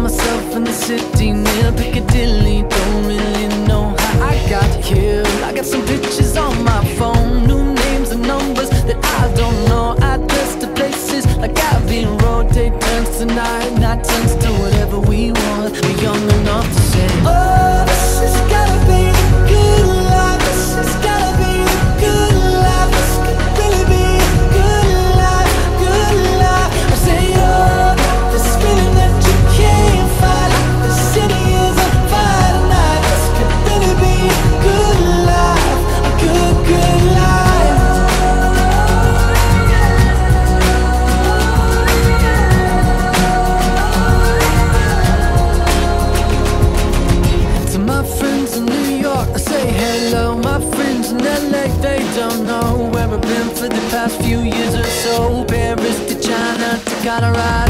Found myself in the city near Piccadilly Don't really know how I got here I got some bitches on my phone New names and numbers that I don't know Address to places like I've been Rotate turns to night, night turns to whatever we want We're young enough to say oh. few years or so, Paris to China to Colorado.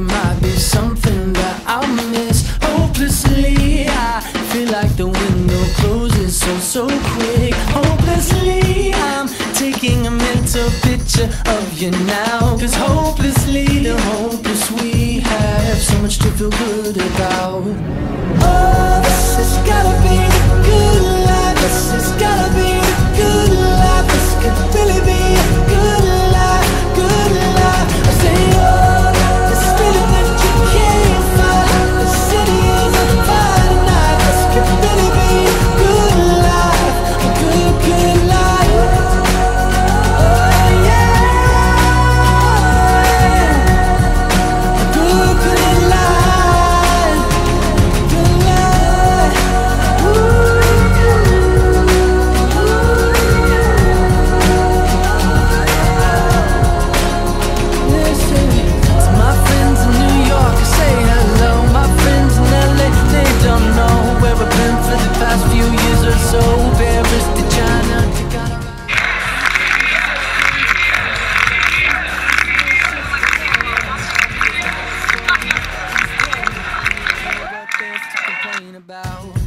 there might be something that I miss hopelessly. I feel like the window closes so, so quick. Hopelessly, I'm taking a mental picture of you now. Cause hopelessly, the hopeless we have so much to feel good about. about.